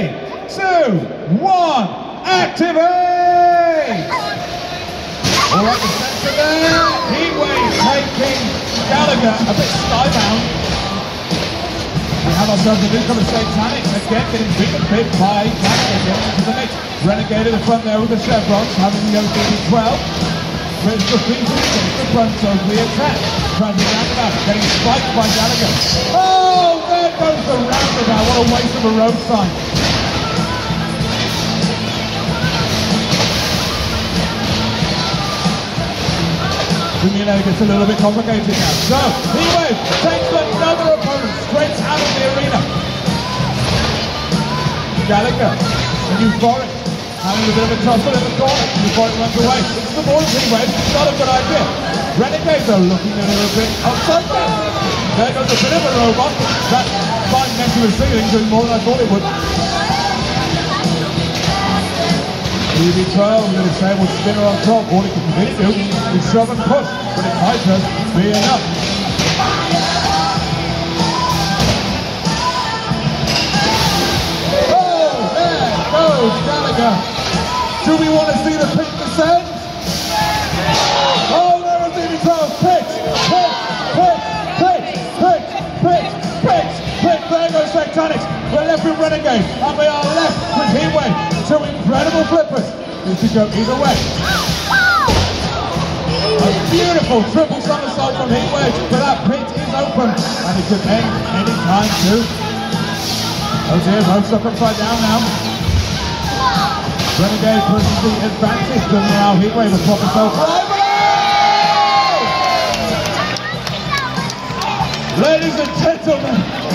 Three, two, one, activate! All right, the centre there. Heatwave taking Gallagher a bit skybound. We have ourselves a newcomer Satanic again getting beaten bit by Gallagher into the mix. Renegade at the front there with the chevrons having the OCD 12. Chris Graffiti against the front of the attack. To roundabout, getting spiked by Gallagher. Oh, there goes the roundabout. What a waste of a road sign. Bringing it gets a little bit complicated now. So, Heatwave takes another opponent straight out of the arena. Gallagher, the euphoric, having a bit of a tussle in the corner. Euphoric runs away. It's the ball Heatwave. Not a good idea. Renegade though looking a little bit upside down. There goes a bit of a robot. That fine to the ceiling doing more than I thought it would. BB12 with a table spinner on top. All it can do is shove and push, but it might just be enough. Oh, there goes Gallagher. Do we want to see the pink descend? Oh, there is BB12. Pick, pick, pick, pick, pick, pick, pick, pick. There goes Tectonics. We're left with Renegade, and we are left with Heatwave. Two incredible flippers. This could go either way. A beautiful triple somersault from Heatwave, but that pit is open, and it could end any time too. Oh dear, both stuck upside down now. Renegade pushes the advantage, but now Heatwave has popped himself right. Ladies and gentlemen,